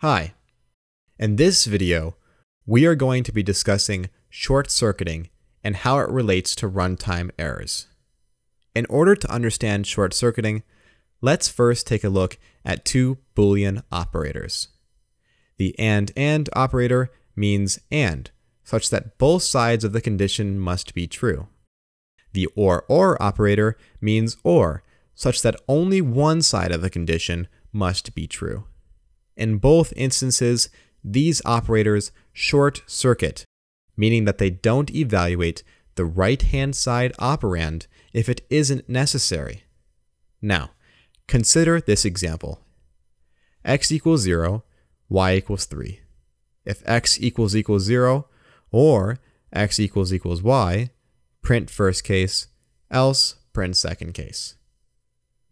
Hi. In this video, we are going to be discussing short-circuiting and how it relates to runtime errors. In order to understand short-circuiting, let's first take a look at two Boolean operators. The AND AND operator means AND, such that both sides of the condition must be true. The OR OR operator means OR, such that only one side of the condition must be true. In both instances, these operators short circuit, meaning that they don't evaluate the right hand side operand if it isn't necessary. Now, consider this example x equals 0, y equals 3. If x equals equals 0 or x equals equals y, print first case, else print second case.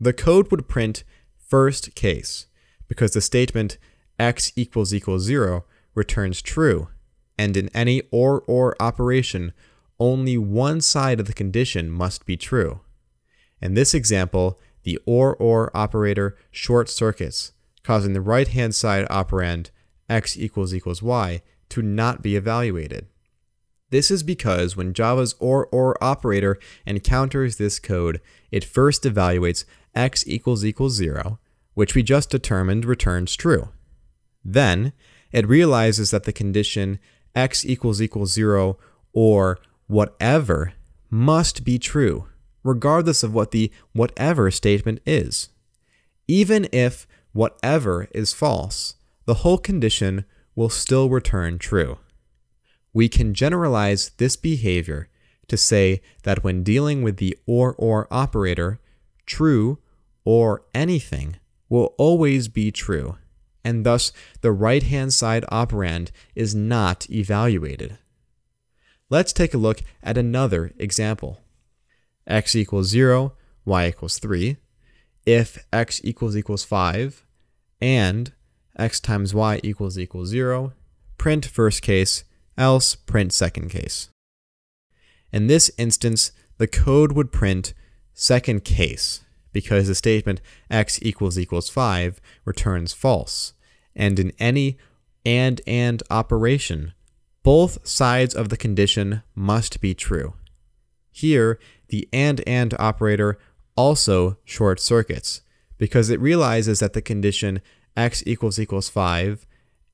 The code would print first case because the statement x equals equals 0 returns true, and in any OR OR operation, only one side of the condition must be true. In this example, the OR OR operator short circuits, causing the right hand side operand x equals equals y to not be evaluated. This is because when Java's OR OR operator encounters this code, it first evaluates x equals equals 0, which we just determined returns true. Then, it realizes that the condition x equals equals 0 or whatever must be true, regardless of what the whatever statement is. Even if whatever is false, the whole condition will still return true. We can generalize this behavior to say that when dealing with the OR OR operator, true or anything will always be true, and thus the right hand side operand is not evaluated. Let's take a look at another example. x equals 0, y equals 3. If x equals equals 5 and x times y equals equals 0, print first case, else print second case. In this instance, the code would print second case because the statement x equals equals 5 returns false, and in any and and operation, both sides of the condition must be true. Here, the and and operator also short circuits because it realizes that the condition x equals equals 5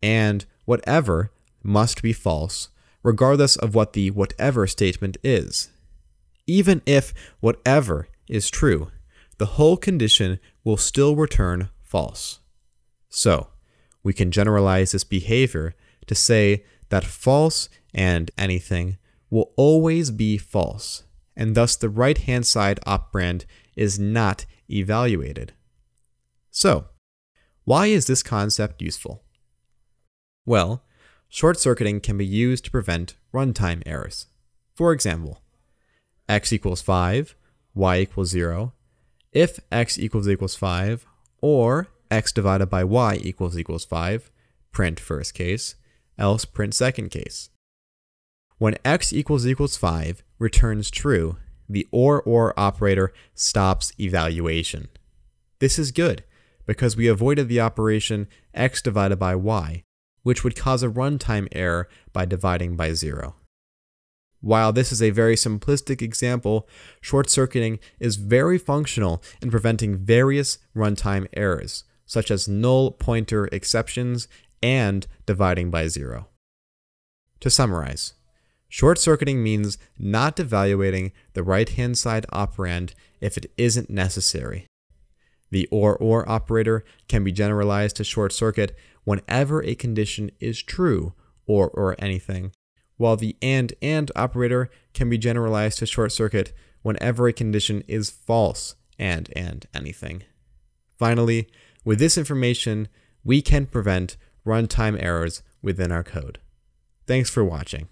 and whatever must be false, regardless of what the whatever statement is. Even if whatever is true, the whole condition will still return false. So, we can generalize this behavior to say that false and anything will always be false, and thus the right hand side operand is not evaluated. So, why is this concept useful? Well, short circuiting can be used to prevent runtime errors. For example, x equals 5, y equals 0, if x equals equals 5, or x divided by y equals equals 5, print first case, else print second case. When x equals equals 5 returns true, the OR OR operator stops evaluation. This is good because we avoided the operation x divided by y, which would cause a runtime error by dividing by 0. While this is a very simplistic example, short circuiting is very functional in preventing various runtime errors, such as null pointer exceptions and dividing by zero. To summarize, short circuiting means not evaluating the right hand side operand if it isn't necessary. The OR OR operator can be generalized to short circuit whenever a condition is true or or anything while the AND AND operator can be generalized to short circuit whenever a condition is false and and anything. Finally, with this information, we can prevent runtime errors within our code. Thanks for watching.